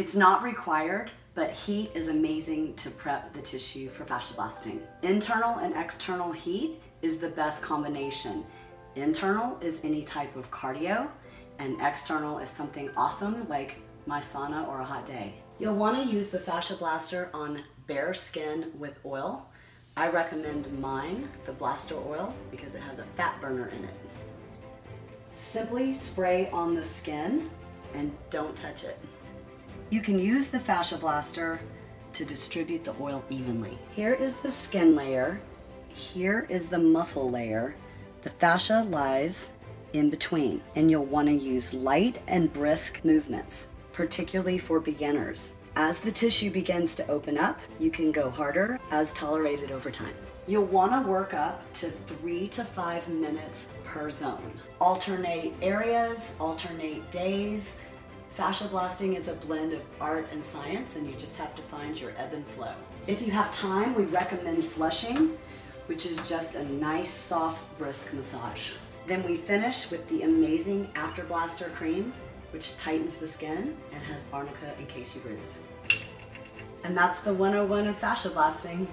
It's not required, but heat is amazing to prep the tissue for fascia blasting. Internal and external heat is the best combination. Internal is any type of cardio, and external is something awesome like my sauna or a hot day. You'll want to use the fascia blaster on bare skin with oil. I recommend mine, the blaster oil, because it has a fat burner in it. Simply spray on the skin and don't touch it. You can use the fascia blaster to distribute the oil evenly. Here is the skin layer, here is the muscle layer. The fascia lies in between and you'll want to use light and brisk movements, particularly for beginners. As the tissue begins to open up, you can go harder as tolerated over time. You'll want to work up to three to five minutes per zone. Alternate areas, alternate days. Fascia blasting is a blend of art and science and you just have to find your ebb and flow. If you have time, we recommend flushing, which is just a nice, soft, brisk massage. Then we finish with the amazing After Blaster cream, which tightens the skin and has arnica in case you bruise. And that's the 101 of fascia blasting.